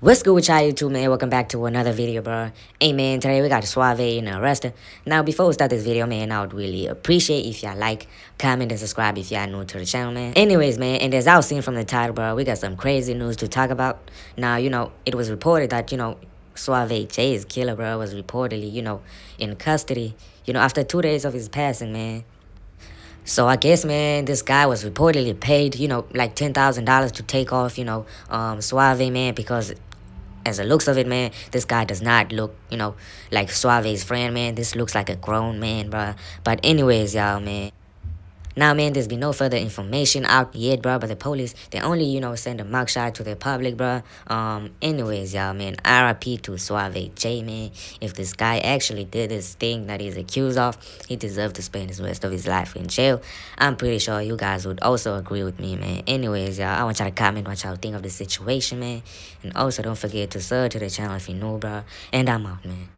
What's good with y'all YouTube, man? Welcome back to another video, bro. Hey, man, today we got Swavy and Arrested. Now, before we start this video, man, I would really appreciate if y'all like, comment, and subscribe if y'all new to the channel, man. Anyways, man, and as I was seeing from the title, bro, we got some crazy news to talk about. Now, you know, it was reported that, you know, Swavy Jay's killer, bro, was reportedly, you know, in custody, you know, after two days of his passing, man. So I guess, man, this guy was reportedly paid, you know, like $10,000 to take off, you know, um, Swavy, man, because as the looks of it, man, this guy does not look, you know, like Swavy's friend, man. This looks like a grown man, bro. But anyways, y'all, man. Now, man, there's been no further information out yet, bro, but the police, they only, you know, send a mugshot to the public, bro. Um, anyways, y'all, man, RIP to Swavy Jay, man. If this guy actually did this thing that he's accused of, he deserves to spend the rest of his life in jail. I'm pretty sure you guys would also agree with me, man. Anyways, y'all, I want y'all to comment what y'all think of the situation, man. And also, don't forget to sub to the channel if you're new, bro. And I'm out, man.